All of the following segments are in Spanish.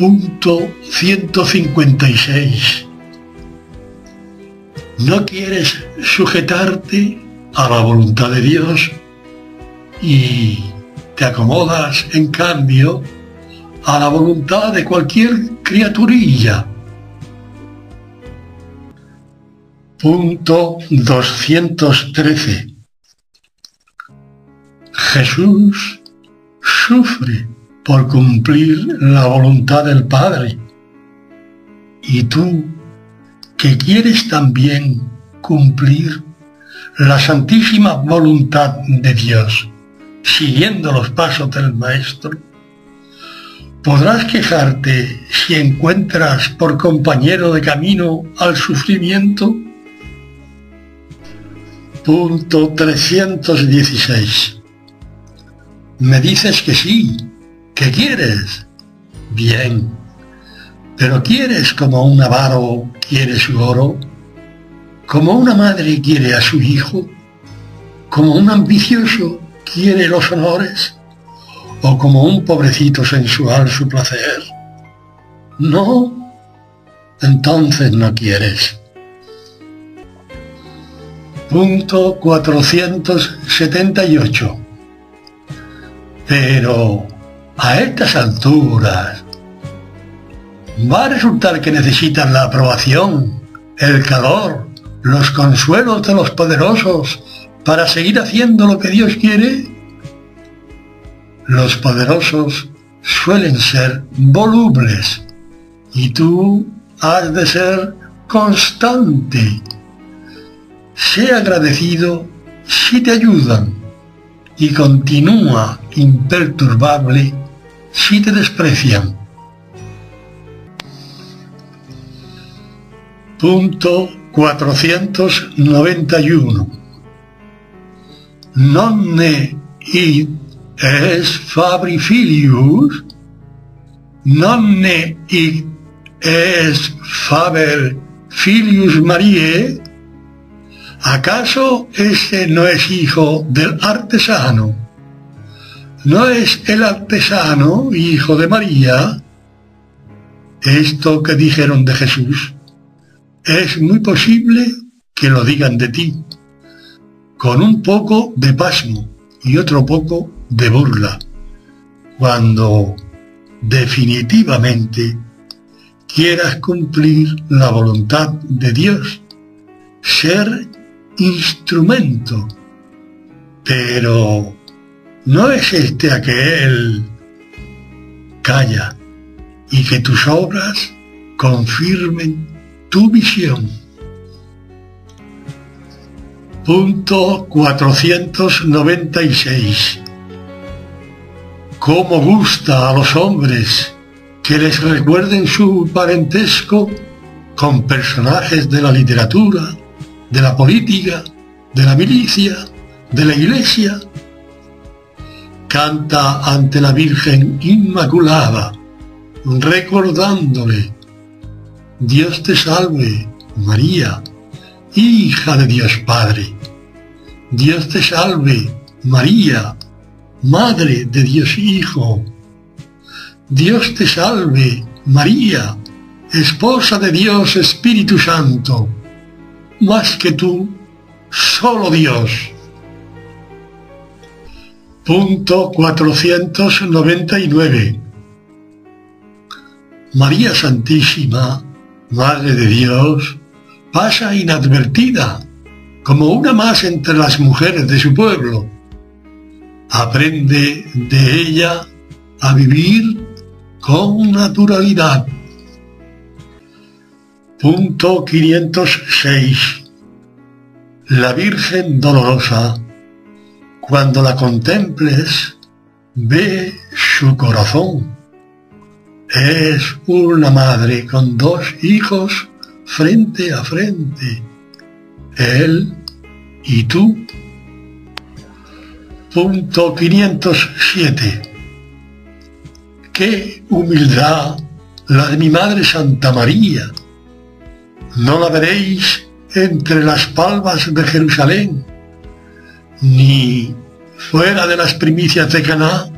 Punto 156. No quieres sujetarte a la voluntad de Dios y te acomodas, en cambio, a la voluntad de cualquier criaturilla. Punto 213. Jesús sufre por cumplir la voluntad del Padre. Y tú, que quieres también cumplir la santísima voluntad de Dios, siguiendo los pasos del Maestro, podrás quejarte si encuentras por compañero de camino al sufrimiento. Punto 316. Me dices que sí, ¿Qué quieres? Bien. Pero ¿quieres como un avaro quiere su oro? ¿Como una madre quiere a su hijo? ¿Como un ambicioso quiere los honores? ¿O como un pobrecito sensual su placer? No, entonces no quieres. Punto 478. Pero a estas alturas, va a resultar que necesitan la aprobación, el calor, los consuelos de los poderosos para seguir haciendo lo que Dios quiere? Los poderosos suelen ser volubles y tú has de ser constante. Sé agradecido si te ayudan y continúa imperturbable si te desprecian. Punto 491. Nonne id es fabri filius, nonne id es faber filius Mariae, ¿acaso ese no es hijo del artesano? ¿No es el artesano, hijo de María? Esto que dijeron de Jesús es muy posible que lo digan de ti, con un poco de pasmo y otro poco de burla, cuando definitivamente quieras cumplir la voluntad de Dios, ser instrumento, pero ¿No es este aquel? Calla y que tus obras confirmen tu visión. Punto 496. ¿Cómo gusta a los hombres que les recuerden su parentesco con personajes de la literatura, de la política, de la milicia, de la iglesia canta ante la Virgen Inmaculada, recordándole, Dios te salve, María, hija de Dios Padre. Dios te salve, María, Madre de Dios Hijo. Dios te salve, María, esposa de Dios Espíritu Santo. Más que tú, solo Dios. Punto 499. María Santísima, Madre de Dios, pasa inadvertida, como una más entre las mujeres de su pueblo. Aprende de ella a vivir con naturalidad. Punto 506. La Virgen Dolorosa cuando la contemples, ve su corazón. Es una madre con dos hijos frente a frente, él y tú. Punto 507. Qué humildad la de mi Madre Santa María. No la veréis entre las palmas de Jerusalén, ni fuera de las primicias de Caná,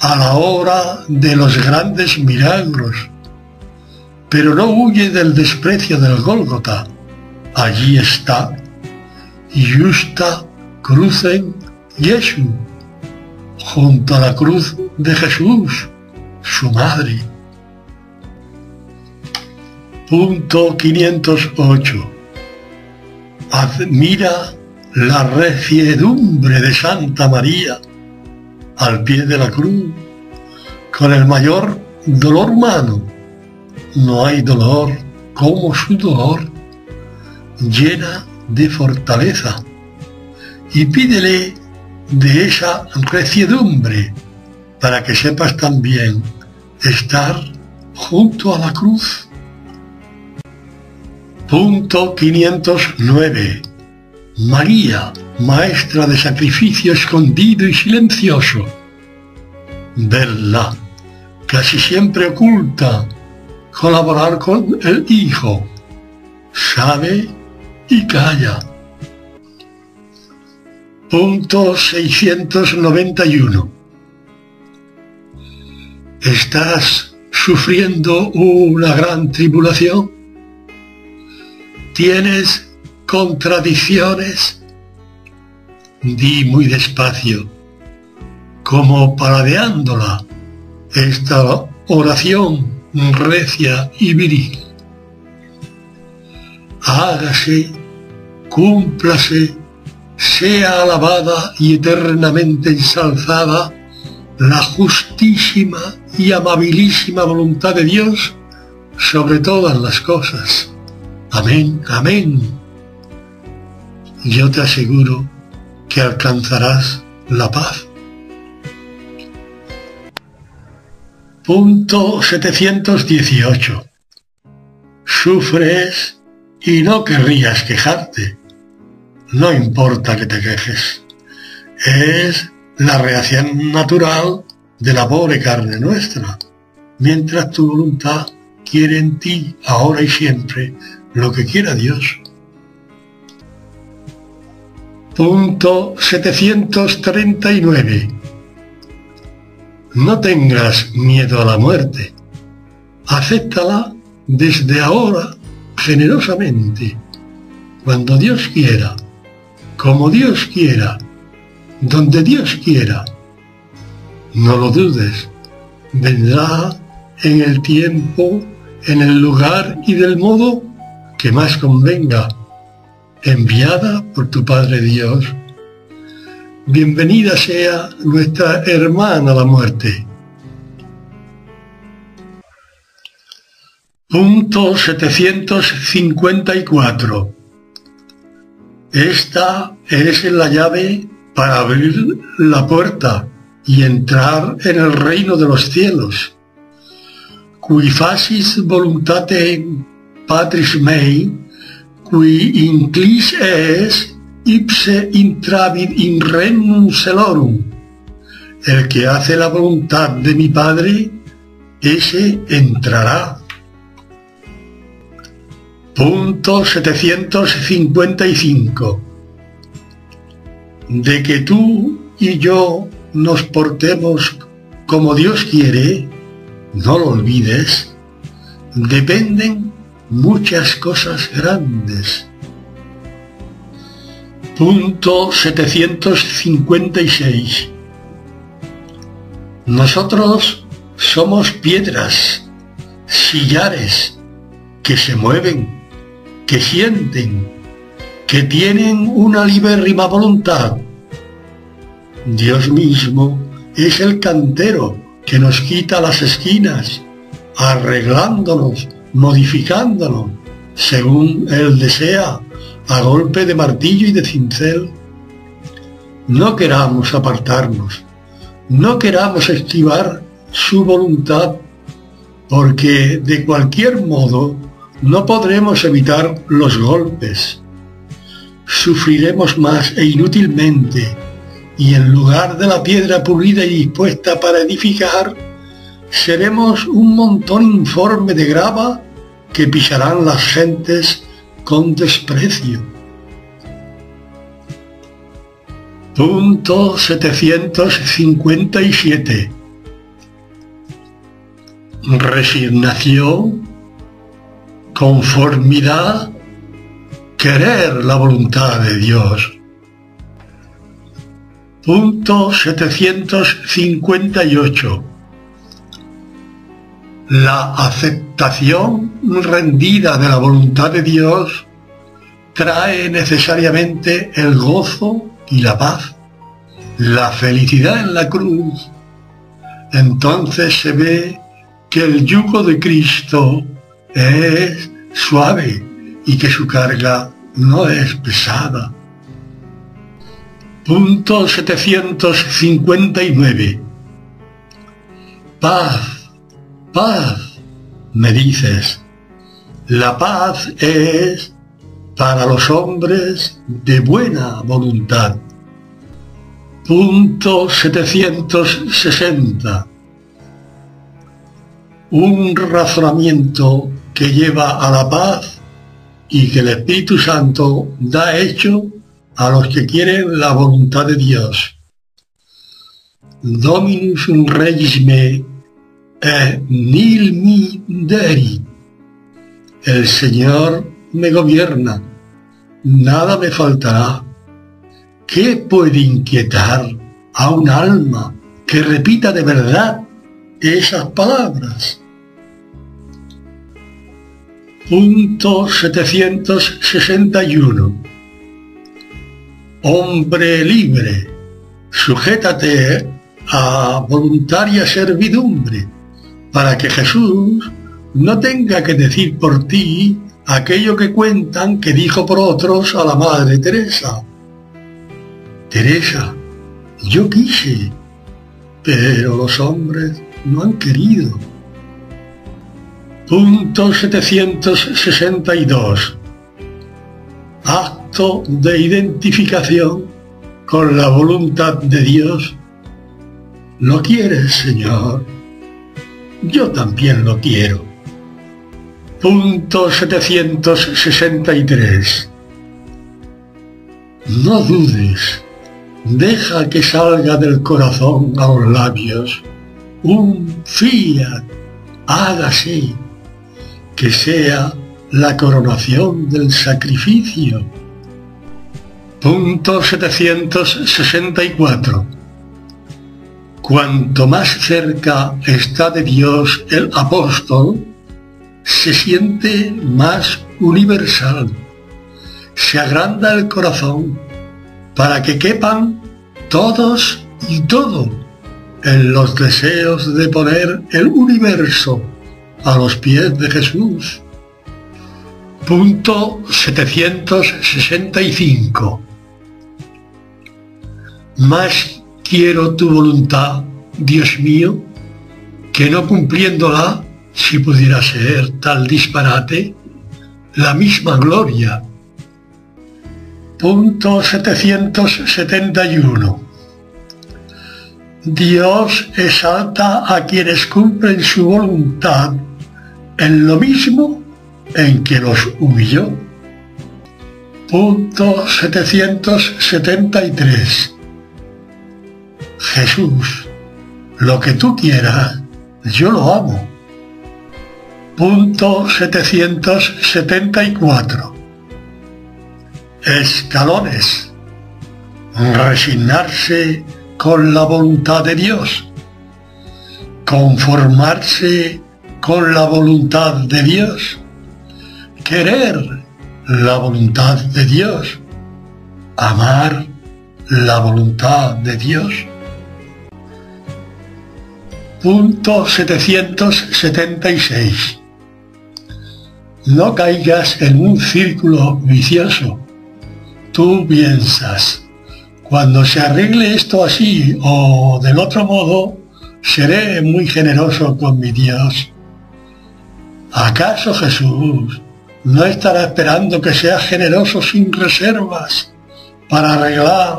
a la hora de los grandes milagros, pero no huye del desprecio del Gólgota. Allí está, justa crucen Jesús, junto a la cruz de Jesús, su madre. Punto 508. Admira la reciedumbre de Santa María al pie de la cruz, con el mayor dolor humano. No hay dolor como su dolor, llena de fortaleza. Y pídele de esa reciedumbre para que sepas también estar junto a la cruz. Punto 509. María maestra de sacrificio escondido y silencioso. Verla, casi siempre oculta, colaborar con el Hijo, sabe y calla. Punto 691. ¿Estás sufriendo una gran tribulación? ¿Tienes contradicciones? di muy despacio, como paradeándola, esta oración recia y viril. Hágase, cúmplase, sea alabada y eternamente ensalzada la justísima y amabilísima voluntad de Dios sobre todas las cosas. Amén, amén. Yo te aseguro que alcanzarás la paz. Punto 718. Sufres y no querrías quejarte. No importa que te quejes. Es la reacción natural de la pobre carne nuestra, mientras tu voluntad quiere en ti, ahora y siempre, lo que quiera Dios. Punto 739. No tengas miedo a la muerte. Acéptala desde ahora generosamente, cuando Dios quiera, como Dios quiera, donde Dios quiera. No lo dudes, vendrá en el tiempo, en el lugar y del modo que más convenga enviada por tu Padre Dios, bienvenida sea nuestra hermana la muerte. Punto 754. Esta es la llave para abrir la puerta y entrar en el reino de los cielos. Qui facis voluntate Patris mei, qui inclis es ipse intravit in celorum. El que hace la voluntad de mi Padre, ese entrará. Punto 755. De que tú y yo nos portemos como Dios quiere, no lo olvides, dependen muchas cosas grandes. Punto 756. Nosotros somos piedras, sillares, que se mueven, que sienten, que tienen una libérrima voluntad. Dios mismo es el cantero que nos quita las esquinas, arreglándonos modificándolo según Él desea, a golpe de martillo y de cincel. No queramos apartarnos, no queramos esquivar su voluntad, porque de cualquier modo no podremos evitar los golpes. Sufriremos más e inútilmente, y en lugar de la piedra pulida y dispuesta para edificar, seremos un montón informe de grava que pisarán las gentes con desprecio. Punto 757. resignación, conformidad, querer la voluntad de Dios. Punto 758. La aceptación rendida de la voluntad de Dios trae necesariamente el gozo y la paz, la felicidad en la cruz. Entonces se ve que el yugo de Cristo es suave y que su carga no es pesada. Punto 759. Paz, paz, me dices. La paz es para los hombres de buena voluntad. Punto 760 un razonamiento que lleva a la paz y que el Espíritu Santo da hecho a los que quieren la voluntad de Dios. Dominus regisme e nil mi deri. El Señor me gobierna, nada me faltará. ¿Qué puede inquietar a un alma que repita de verdad esas palabras? Punto 761. Hombre libre, sujétate a voluntaria servidumbre para que Jesús no tenga que decir por ti aquello que cuentan que dijo por otros a la Madre Teresa. Teresa, yo quise, pero los hombres no han querido. Punto 762. Acto de identificación con la voluntad de Dios. ¿Lo quieres, Señor? Yo también lo quiero. Punto 763. No dudes, deja que salga del corazón a los labios un fiat, hágase que sea la coronación del sacrificio. Punto 764. Cuanto más cerca está de Dios el apóstol, se siente más universal. Se agranda el corazón para que quepan todos y todo en los deseos de poner el universo a los pies de Jesús. Punto 765. Más quiero tu voluntad, Dios mío, que no cumpliéndola, si pudiera ser tal disparate, la misma gloria. Punto 771. Dios exalta a quienes cumplen su voluntad en lo mismo en que los humilló. Punto 773. Jesús, lo que tú quieras, yo lo amo. Punto 774. Escalones. Resignarse con la voluntad de Dios. Conformarse con la voluntad de Dios, querer la voluntad de Dios, amar la voluntad de Dios. Punto 776. No caigas en un círculo vicioso. Tú piensas, cuando se arregle esto así o del otro modo, seré muy generoso con mi Dios ¿Acaso Jesús no estará esperando que seas generoso sin reservas para arreglar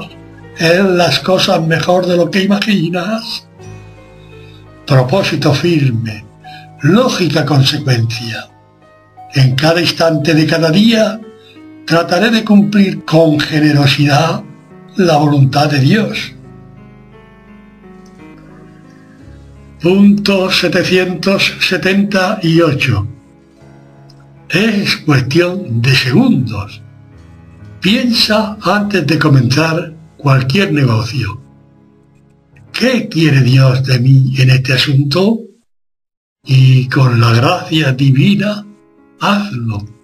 Él las cosas mejor de lo que imaginas? Propósito firme, lógica consecuencia. En cada instante de cada día trataré de cumplir con generosidad la voluntad de Dios. Punto 778. Es cuestión de segundos. Piensa antes de comenzar cualquier negocio. ¿Qué quiere Dios de mí en este asunto? Y con la gracia divina, hazlo.